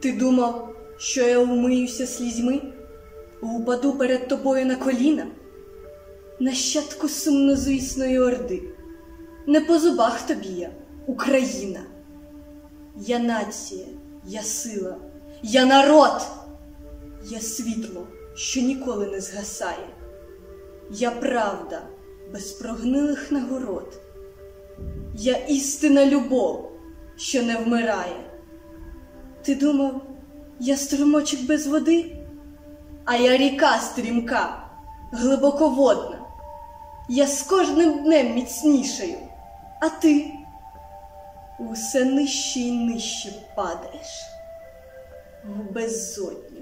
Ти думав, що я умиюся слізьми, упаду перед тобою на коліна, нащадку сумнозвісної орди, не по зубах тобі я, Україна. Я нація, я сила, я народ, я світло, що ніколи не згасає, я правда без прогнилих нагород, я істина любов, що не вмирає. Ти думав, я струмочок без води, а я ріка стрімка, глибоководна. Я з кожним днем міцнішаю, а ти усе нижче і нижче падаєш в безодню.